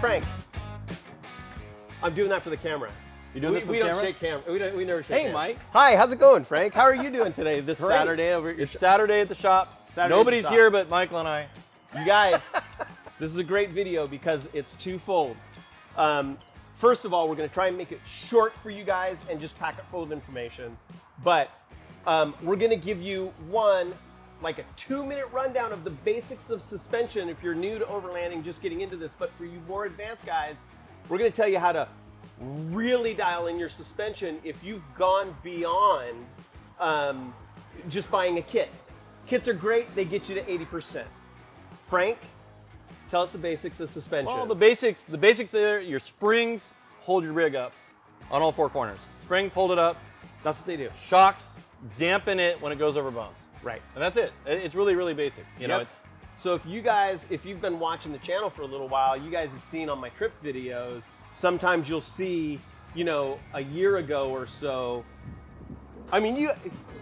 Frank. I'm doing that for the camera. You doing we, this for we the don't camera? shake camera. We don't. We never shake Hey, hands. Mike. Hi, how's it going, Frank? How are you doing today? This Great. Saturday over at your It's sh- Saturday at the shop. Saturday at the Nobody's shop. here but Michael and I. You guys, this is a great video because it's twofold. Um, first of all, we're going to try and make it short for you guys and just pack it full of information. But um, we're going to give you one, like a two minute rundown of the basics of suspension if you're new to overlanding, just getting into this. But for you more advanced guys, we're going to tell you how to really dial in your suspension if you've gone beyond um, just buying a kit. Kits are great, they get you to 80%. Frank, tell us the basics of suspension. Well, the basics, the basics there, your springs hold your rig up on all four corners. Springs hold it up. That's what they do. Shocks dampen it when it goes over bumps. Right. And that's it. It- It's really, really basic. You know, it's So if you guys, if you've been watching the channel for a little while, you guys have seen on my trip videos, sometimes you'll see, you know, a year ago or so. I mean, you,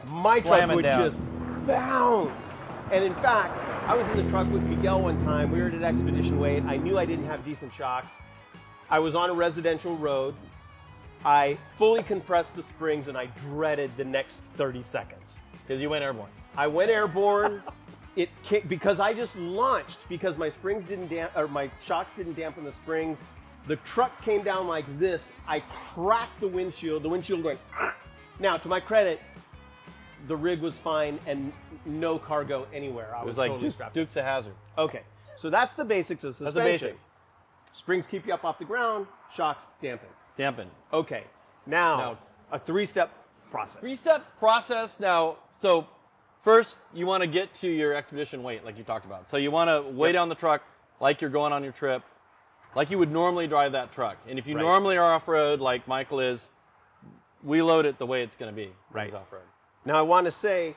my truck Slam it would down. just bounce. And in fact, I was in the truck with Miguel one time. We were at Expedition Weight. I knew I didn't have decent shocks. I was on a residential road. I fully compressed the springs and I dreaded the next 30 seconds. because you went airborne. I went airborne. It ca- because I just launched because my springs didn't damp or my shocks didn't dampen the springs. The truck came down like this. I cracked the windshield. The windshield going. Now, to my credit, the rig was fine and no cargo anywhere. I It was, was like totally Duke, strapped. Dukes a Hazzard. Okay, so that's the basics of suspension. That's the basics. Springs keep you up off the ground. Shocks dampen. Dampen. Okay, now, Now- a three-step process. Three-step process. Now, so first you want to get to your expedition weight, like you talked about. So you want to weigh Yep. down the truck like you're going on your trip, like you would normally drive that truck. And if you Right. normally are off-road, like Michael is, we load it the way it's going to be. when he's Right. Now I want to say,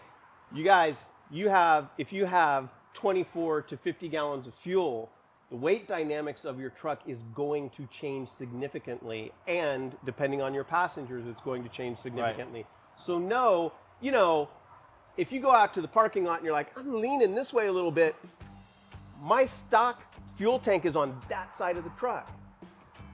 you guys, you have if you have 24 to 50 gallons of fuel, the weight dynamics of your truck is going to change significantly, and depending on your passengers, it's going to change significantly. So no, you know, if you go out to the parking lot and you're like, I'm leaning this way a little bit, my stock fuel tank is on that side of the truck.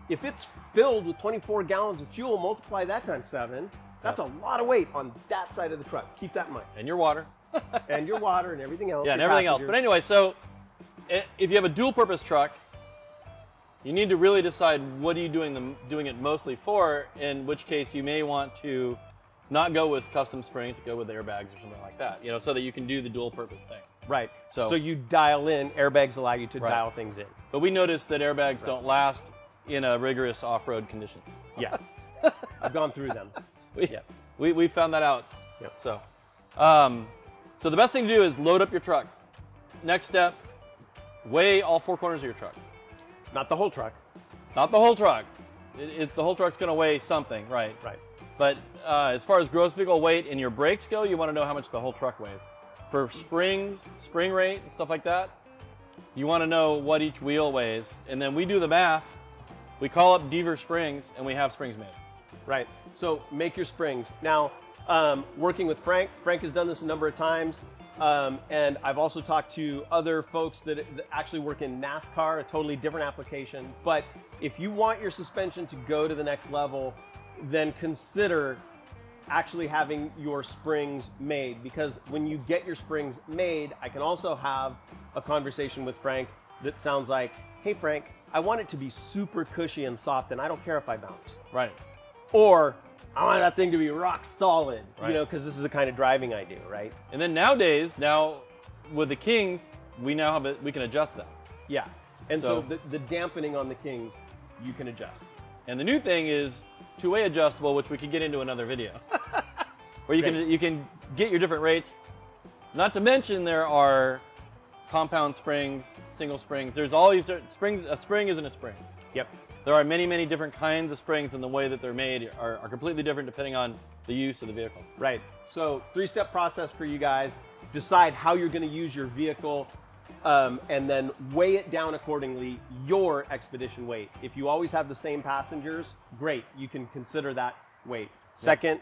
If it's filled with 24 gallons of fuel, multiply that times seven. That's a lot of weight on that side of the truck. Keep that in mind. And your water. And your water and everything else. yeah, and everything else. But anyway, so eh, if you have a dual-purpose truck, you need to really decide what are you doing the, doing it mostly for. In which case, you may want to not go with custom springs, but go with airbags or something like that. You know, so that you can do the dual-purpose thing. Right. So, So- you dial in, airbags allow you to Right. dial things in. But we noticed that airbags don't last in a rigorous off-road condition. Yeah. I've gone through them. We, Yes. we, we found that out. Yep. So, um, so the best thing to do is load up your truck. Next step, weigh all four corners of your truck. Not the whole truck. Not the whole truck. It, it, the whole truck's going to weigh something, right? Right. But uh, as far as gross vehicle weight and your brakes go, you want to know how much the whole truck weighs. For springs, spring rate, and stuff like that, you want to know what each wheel weighs. And then we do the math. We call up Deaver Springs, and we have springs made. Right. So make your springs. Now, um, working with Frank, Frank has done this a number of times. Um, and I've also talked to other folks that, that actually work in NASCAR, a totally different application. But if you want your suspension to go to the next level, then consider actually having your springs made because when you get your springs made, I can also have a conversation with Frank that sounds like, hey, Frank, I want it to be super cushy and soft and I don't care if I bounce Right. or I want that thing to be rock solid, Right. you know, because this is the kind of driving I do, right? And then nowadays, now with the Kings, we now have it. We can adjust that. Yeah. And so, So- the, the dampening on the Kings, you can adjust. And the new thing is two-way adjustable, which we could get into another video, where you Great. can you can get your different rates. Not to mention there are compound springs, single springs. There's all these different springs. A spring isn't a spring. Yep. There are many many different kinds of springs, and the way that they're made are, are completely different depending on the use of the vehicle. Right. So, three step process for you guys. Decide how you're going to use your vehicle. um, and then weigh it down accordingly, your expedition weight. If you always have the same passengers, great, you can consider that weight. Second,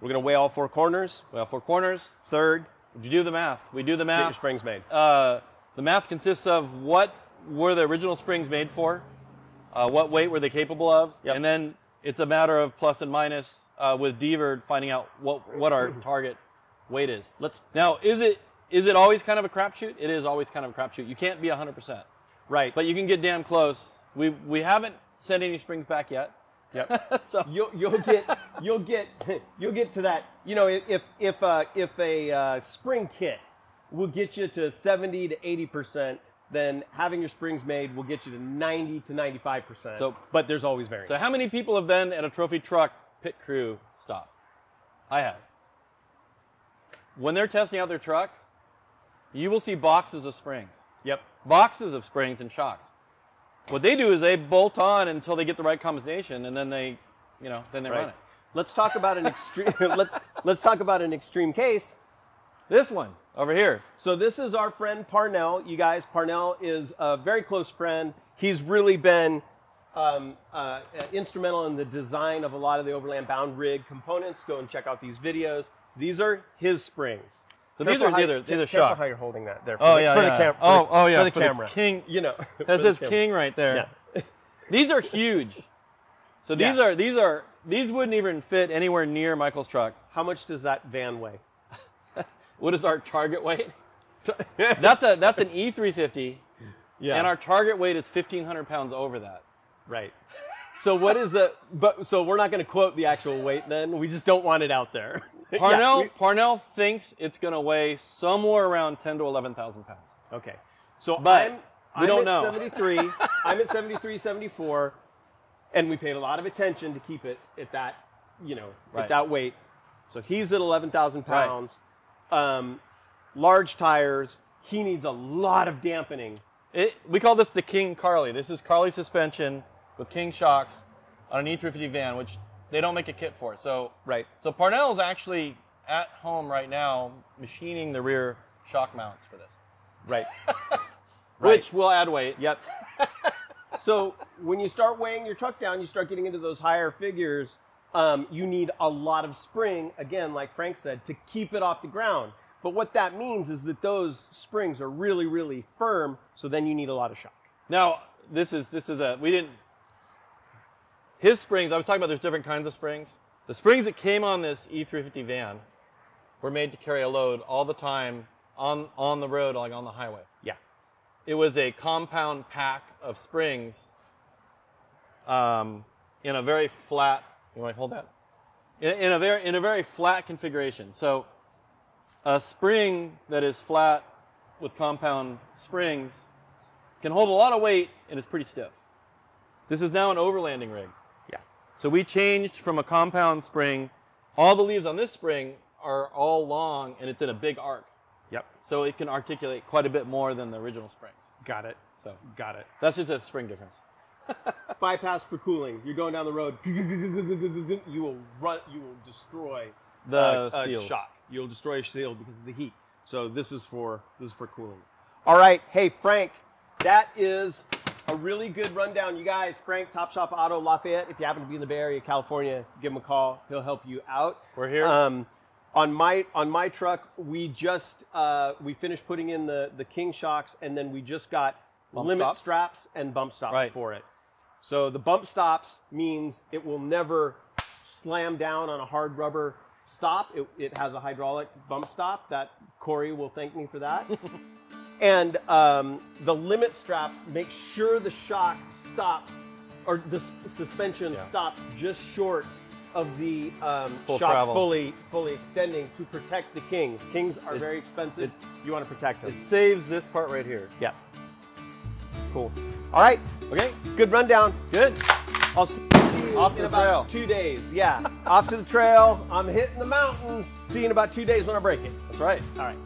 we're gonna weigh all four corners. Well, four corners. Third, You do the math. We do the get your math. springs made. Uh, the math consists of what were the original springs made for, uh, what weight were they capable of, Yep. and then it's a matter of plus and minus uh, with Deverd finding out what what our target weight is. Let's Now, is it is it always kind of a crapshoot? It is always kind of a crapshoot. You can't be 100%, right. but you can get damn close. We we haven't sent any springs back yet. Yep. so you'll you'll get you'll get you'll get to that. You know, if if uh, if a uh, spring kit will get you to seventy to eighty percent, then having your springs made will get you to ninety to ninety five percent. So- but there's always variance. So how many people have been at a trophy truck pit crew stop? I have. When they're testing out their truck, you will see boxes of springs. yep. Boxes of springs and shocks. What they do is they bolt on until they get the right combination and then they, you know, then they run Right. it. Let's talk about an extreme. let's let's talk about an extreme case. This one over here. So this is our friend Parnell. You guys, Parnell is a very close friend. He's really been um, uh, instrumental in the design of a lot of the Overland Bound rig components. Go and check out these videos. These are his springs. So these are how these are shocks. how you're holding that there. For Oh the, yeah, for yeah. the camera. oh oh yeah, for the for camera. king. You know. for That the says king right there. Yeah. These are huge. So these Yeah. are these are these wouldn't even fit anywhere near Michael's truck. How much does that van weigh? What is our target weight? That's a that's an E350, Yeah. and our target weight is 1,500 pounds over that. right. So what is the? But so we're not going to quote the actual weight. Then we just don't want it out there. Yeah, Parnell we- Parnell thinks it's going to weigh somewhere around 10 to 11,000 pounds. Okay. So But I'm, we I'm don't at know. 73. I'm at 73, 74, and we paid a lot of attention to keep it at that, you know, Right. at that weight. So he's at 11,000 Right. Um, large tires. He needs a lot of dampening. It, we call this the King Carli. This is Carli suspension with King shocks on an E350 van, which they don't make a kit for. So Right. so Parnell's actually at home right now machining the rear shock mounts for this, Right. which will add weight. Yep. so when you start weighing your truck down, you start getting into those higher figures. Um, you need a lot of spring, again, like Frank said, to keep it off the ground. But what that means is that those springs are really, really firm. So then you need a lot of shock. Now, this is this is a we didn't his springs, I was talking about there's different kinds of springs. The springs that came on this E350 van were made to carry a load all the time on on the road like on the highway. Yeah. It was a compound pack of springs um, in a very flat you might hold that? In, in a very in a very flat configuration. So a spring that is flat with compound springs can hold a lot of weight and is pretty stiff. This is now an overlanding rig. Yeah. So we changed from a compound spring. All the leaves on this spring are all long and it's in a big arc. Yep. So it can articulate quite a bit more than the original springs. Got it. So Got it. that's just a spring difference. Bypass for cooling. You're going down the road. You will run. You will destroy The uh, uh, shock. You'll destroy a seal because of the heat. So this is for this is for cooling. All right, hey Frank, that is a really good rundown. You guys, Frank, Top Shop Auto Lafayette. If you happen to be in the Bay Area, California, give him a call. He'll help you out. We're here. Um, on my on my truck, we just uh, we finished putting in the the King shocks, and then we just got Bump limit stops? straps and bump stops Right. for it. So the bump stops means it will never slam down on a hard rubber stop. It, it has a hydraulic bump stop. That Corey will thank me for that. and um, the limit straps make sure the shock stops or the suspension Yeah. stops just short of the um, Full shock travel. fully fully extending to protect the kings. Kings are It- very expensive. You want to protect them. It saves this part right here. Yeah. Cool. All right. Okay, Good rundown. good. I'll see you Off in the about trail. two days. Yeah. Off to the trail. I'm hitting the mountains. See you in about two days when I break it. That's right. All right.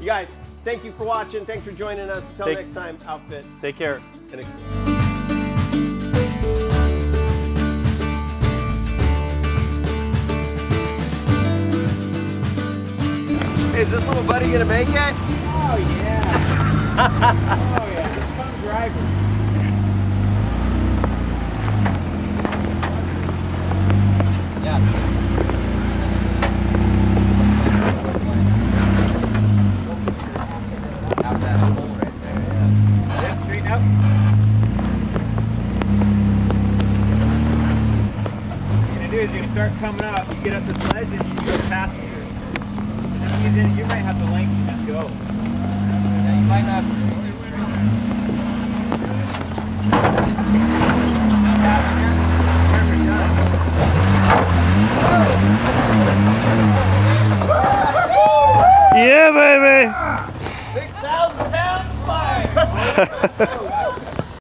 You guys, thank you for watching. Thanks for joining us. Until Take- next time, outfit Take care. and experience. Is this little buddy gonna make it? Oh yeah. yeah, oh, come driver. Is. Have that hole right there, yeah. Yeah, straighten up. You're gonna do is you're gonna start coming up. You get up the sledge and you go passenger. You might have the length to just go. Yeah, you might not.